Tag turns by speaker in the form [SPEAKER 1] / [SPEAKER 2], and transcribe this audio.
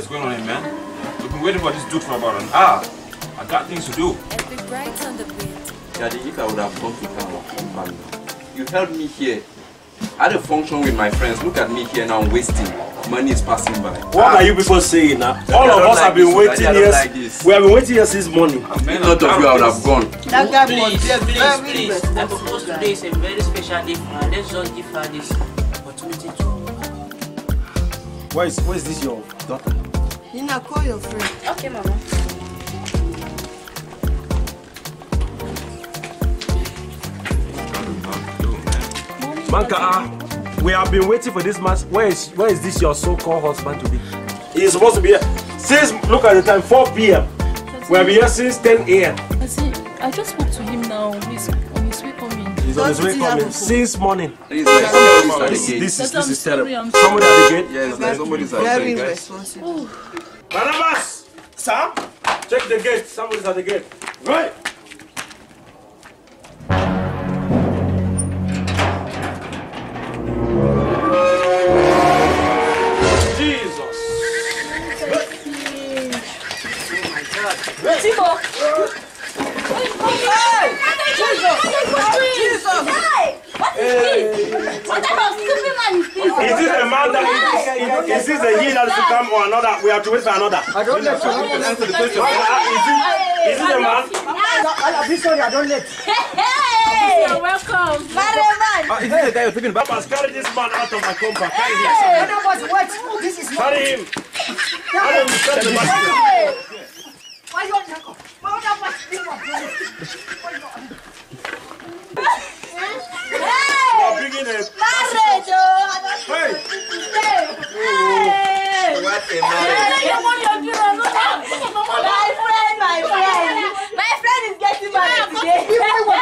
[SPEAKER 1] is going on here, man? We've been waiting for this dude for about an hour. I got things to do.
[SPEAKER 2] Epic Bright on the beat.
[SPEAKER 3] Daddy, if I would have gone to town come back. You helped me here. I had a function with my friends. Look at me here now, I'm wasting. Money is passing by.
[SPEAKER 4] What are you people saying now?
[SPEAKER 3] Daddy,
[SPEAKER 4] All of us
[SPEAKER 3] like
[SPEAKER 4] have been
[SPEAKER 3] this,
[SPEAKER 4] waiting
[SPEAKER 3] Daddy, I
[SPEAKER 4] here.
[SPEAKER 3] like.
[SPEAKER 4] We have been waiting here since morning.
[SPEAKER 3] If not of you, I would have gone.
[SPEAKER 5] That guy must
[SPEAKER 6] Please,
[SPEAKER 5] be
[SPEAKER 6] please, please. I
[SPEAKER 5] responsible
[SPEAKER 6] propose today is a very special day for her. Let's just give her this opportunity to.
[SPEAKER 4] Where is where is this your daughter?
[SPEAKER 5] Nina, call your friend.
[SPEAKER 2] Okay, Mama.
[SPEAKER 4] Manka, ah, we have been waiting for this man. Where is where is this your so-called husband to be? He is supposed to be here. Since look at the time, 4 p.m. We have been here since 10 a.m.
[SPEAKER 7] I see. I just spoke to him now. He's on his way coming.
[SPEAKER 4] He's on his way
[SPEAKER 5] What did
[SPEAKER 4] coming since morning.
[SPEAKER 3] Please, like,
[SPEAKER 4] This, this is this is terrible.
[SPEAKER 7] I'm
[SPEAKER 4] Somebody at the gate.
[SPEAKER 3] Yes, like somebody's at the
[SPEAKER 5] Very
[SPEAKER 3] gate, guys.
[SPEAKER 5] responsible.
[SPEAKER 4] Barnabas, Sam, check the gate. Somebody's at the gate. Right. Jesus.
[SPEAKER 7] Timo!
[SPEAKER 4] Is this a man that is, is this a he that is to come or another? We have to wait for another.
[SPEAKER 8] I don't let you answer the question.
[SPEAKER 4] Is it a man?
[SPEAKER 8] I be sorry, I don't let.
[SPEAKER 7] You're welcome.
[SPEAKER 8] Ah, is this the guy you're talking about?
[SPEAKER 4] Must carry this man out of my compound. Carry him.
[SPEAKER 8] Nobody, wait. This is not.
[SPEAKER 4] Carry him. Carry him. Carry the man.
[SPEAKER 8] Why my friend, my friend, my friend is getting married today.